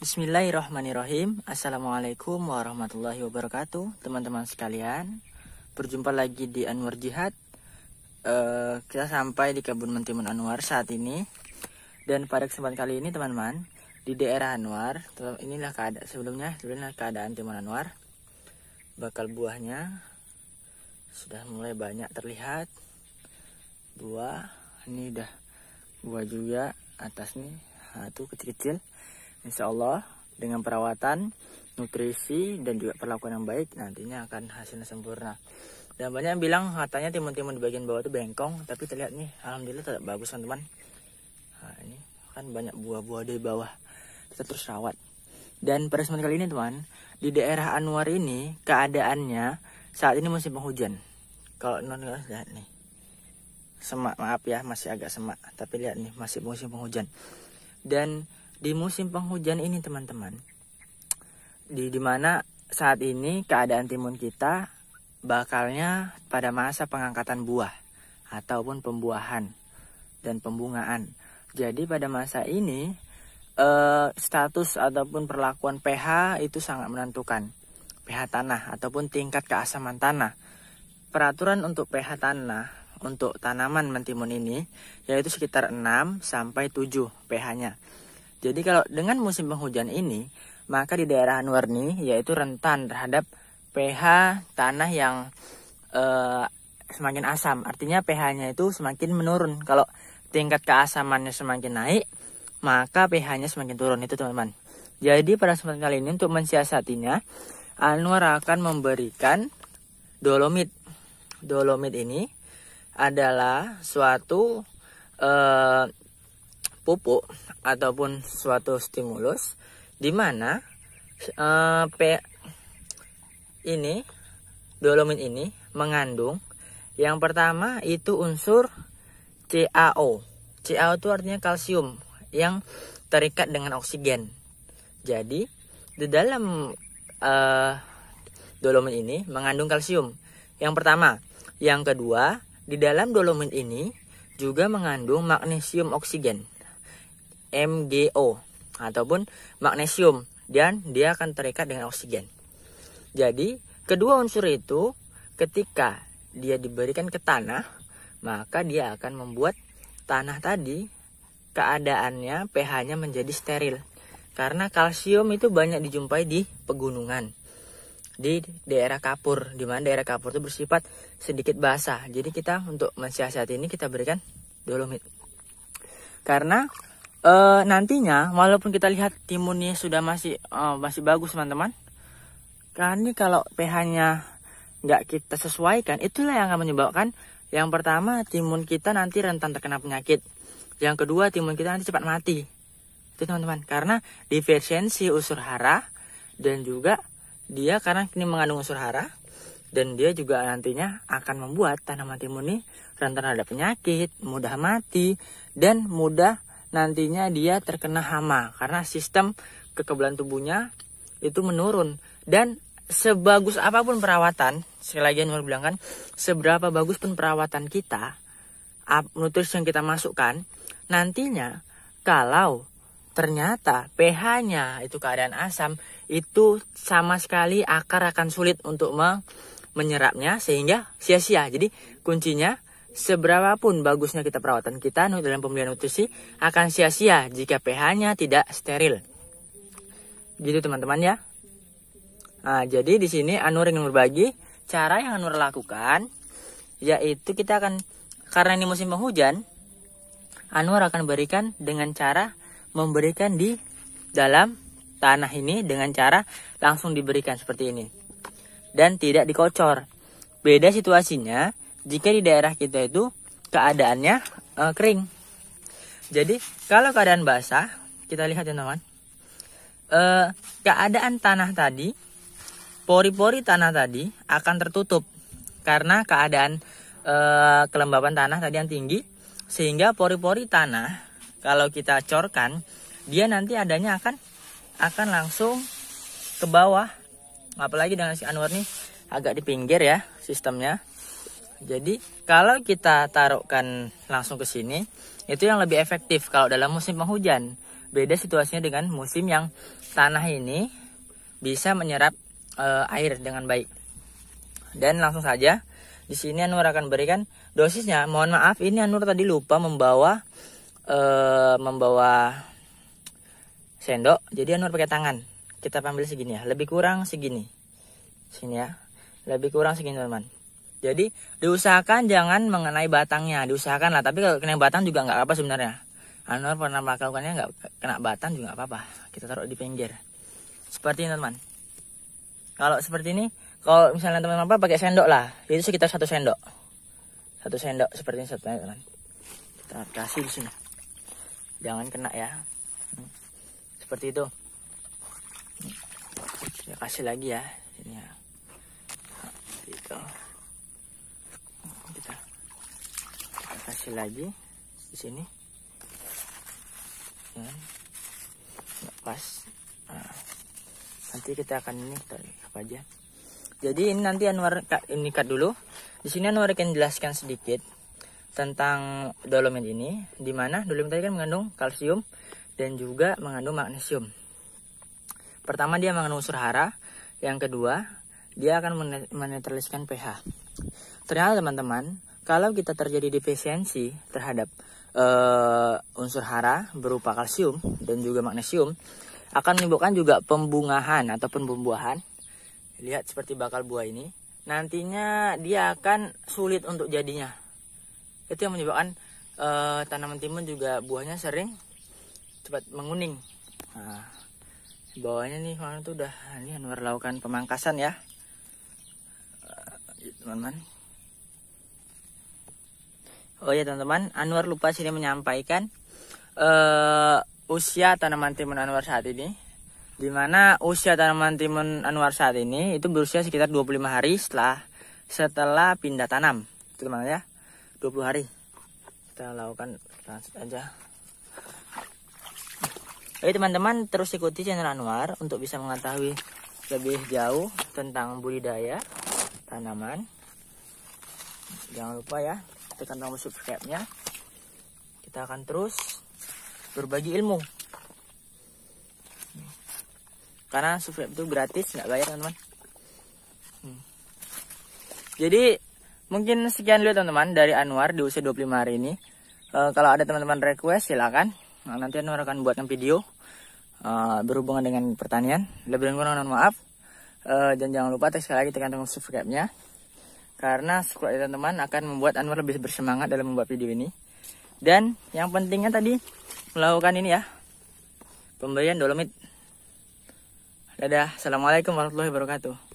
Bismillahirrahmanirrahim. Assalamualaikum warahmatullahi wabarakatuh Teman-teman sekalian. Berjumpa lagi di Anwar Jihad. Uh, Kita sampai di kebun mentimun Anwar saat ini. Dan pada kesempatan kali ini teman-teman Di daerah Anwar Inilah keadaan sebelumnya Sebelumnya keadaan timun Anwar. Bakal buahnya Sudah mulai banyak terlihat. Buah Ini udah buah juga Atas nih Satu kecil-kecil Insya Allah dengan perawatan, nutrisi dan juga perlakuan yang baik nantinya akan hasilnya sempurna. Dan banyak yang bilang katanya timun-timun di bagian bawah itu bengkong, tapi terlihat nih, alhamdulillah tetap bagus teman-teman. Nah, ini kan banyak buah-buah di bawah, kita terus rawat. Dan pada kesempatan kali ini teman, di daerah Anwar ini keadaannya saat ini musim penghujan. Kalau non lihat nih, semak maaf ya masih agak semak, tapi lihat nih masih musim penghujan. Dan di musim penghujan ini teman-teman di di mana saat ini keadaan timun kita bakalnya pada masa pengangkatan buah ataupun pembuahan dan pembungaan. Jadi pada masa ini eh, status ataupun perlakuan pH itu sangat menentukan. pH tanah ataupun tingkat keasaman tanah. Peraturan untuk pH tanah untuk tanaman mentimun ini yaitu sekitar 6 sampai 7 pH-nya jadi kalau dengan musim penghujan ini, maka di daerah Anwar nih yaitu rentan terhadap pH tanah yang uh, semakin asam. Artinya pH-nya itu semakin menurun. Kalau tingkat keasamannya semakin naik, maka pH-nya semakin turun itu teman-teman. Jadi pada kesempatan kali ini untuk mensiasatinya, Anwar akan memberikan dolomit. Dolomit ini adalah suatu uh, pupuk ataupun suatu stimulus di mana uh, P ini dolomit ini mengandung yang pertama itu unsur CaO. CaO itu artinya kalsium yang terikat dengan oksigen. Jadi di dalam uh, dolomit ini mengandung kalsium. Yang pertama, yang kedua di dalam dolomit ini juga mengandung magnesium oksigen. MgO ataupun magnesium dan dia akan terikat dengan oksigen. Jadi, kedua unsur itu ketika dia diberikan ke tanah, maka dia akan membuat tanah tadi keadaannya pH-nya menjadi steril. Karena kalsium itu banyak dijumpai di pegunungan. Di daerah kapur, di mana daerah kapur itu bersifat sedikit basah. Jadi kita untuk mensiasati ini kita berikan dolomit. Karena e, nantinya walaupun kita lihat timunnya sudah masih e, masih bagus teman-teman kan ini kalau pH-nya nggak kita sesuaikan itulah yang akan menyebabkan yang pertama timun kita nanti rentan terkena penyakit yang kedua timun kita nanti cepat mati itu teman-teman karena defisiensi unsur hara dan juga dia karena ini mengandung unsur hara dan dia juga nantinya akan membuat tanaman timun ini rentan terhadap penyakit, mudah mati, dan mudah nantinya dia terkena hama. Karena sistem kekebalan tubuhnya itu menurun. Dan sebagus apa pun perawatan sekali lagi yang bilang kan seberapa bagus pun perawatan kita nutrisi yang kita masukkan nantinya kalau ternyata pH-nya itu keadaan asam itu sama sekali akar akan sulit untuk menyerapnya sehingga sia-sia jadi kuncinya Seberapapun bagusnya kita perawatan kita dalam pembelian nutrisi akan sia-sia jika pH-nya tidak steril. Gitu teman-teman ya. Nah, jadi di sini Anur ingin berbagi cara yang Anur lakukan yaitu kita akan karena ini musim penghujan Anwar akan berikan dengan cara memberikan di dalam tanah ini dengan cara langsung diberikan seperti ini dan tidak dikocor. Beda situasinya jika di daerah kita itu keadaannya uh, kering. Jadi kalau keadaan basah, kita lihat ya teman-teman, uh, keadaan tanah tadi, pori-pori tanah tadi akan tertutup karena keadaan uh, kelembaban tanah tadi yang tinggi, sehingga pori-pori tanah kalau kita corkan, dia nanti adanya akan akan langsung ke bawah. Apalagi dengan si Anwar nih agak di pinggir ya sistemnya Jadi kalau kita taruhkan langsung ke sini, itu yang lebih efektif kalau dalam musim penghujan. Beda situasinya dengan musim yang tanah ini bisa menyerap e, air dengan baik. Dan langsung saja di sini Anwar akan berikan dosisnya. Mohon maaf ini Anwar tadi lupa membawa e, membawa sendok. Jadi Anwar pakai tangan. Kita ambil segini ya. Lebih kurang segini. Sini ya. Lebih kurang segini teman-teman jadi diusahakan jangan mengenai batangnya, diusahakan lah. Tapi kalau kena batang juga nggak apa-apa sebenarnya. Anwar pernah melakukannya nggak kena batang juga apa-apa. Kita taruh di pinggir. Seperti ini teman. Kalau seperti ini, kalau misalnya teman-teman apa pakai sendok lah, itu sekitar satu sendok. Satu sendok seperti ini satu teman. Kita kasih di sini. Jangan kena ya. Seperti itu. Ya kasih lagi ya. Ini ya. Gitu. kasih lagi di sini nggak pas nah, nanti kita akan ini apa aja jadi ini nanti Anwar ini cut dulu di sini Anwar akan jelaskan sedikit tentang dolomit ini di mana dolomit tadi kan mengandung kalsium dan juga mengandung magnesium pertama dia mengandung unsur hara yang kedua dia akan menetraliskan pH ternyata teman-teman kalau kita terjadi defisiensi terhadap uh, unsur hara berupa kalsium dan juga magnesium akan menimbulkan juga pembungahan ataupun pembuahan. Lihat seperti bakal buah ini. Nantinya dia akan sulit untuk jadinya. Itu yang menyebabkan uh, tanaman timun juga buahnya sering cepat menguning. Nah, bawahnya nih mana tuh udah ini Anwar lakukan pemangkasan ya. Eh, teman-teman. Oh ya teman-teman, Anwar lupa sini menyampaikan uh, usia tanaman timun Anwar saat ini. Di mana usia tanaman timun Anwar saat ini itu berusia sekitar 25 hari setelah setelah pindah tanam. Itu teman ya, 20 hari. Kita lakukan lanjut aja. Oke teman-teman, terus ikuti channel Anwar untuk bisa mengetahui lebih jauh tentang budidaya tanaman. Jangan lupa ya, tekan tombol subscribe-nya. Kita akan terus berbagi ilmu. Karena subscribe itu gratis, nggak bayar teman-teman. Hmm. Jadi mungkin sekian dulu teman-teman dari Anwar di usia 25 hari ini. Uh, kalau ada teman-teman request silakan. Nah, nanti Anwar akan buatkan video uh, berhubungan dengan pertanian. Lebih kurang mohon maaf. Uh, dan jangan lupa sekali lagi tekan tombol subscribe-nya karena subscribe teman-teman akan membuat Anwar lebih bersemangat dalam membuat video ini. Dan yang pentingnya tadi melakukan ini ya. Pemberian dolomit. Dadah. Assalamualaikum warahmatullahi wabarakatuh.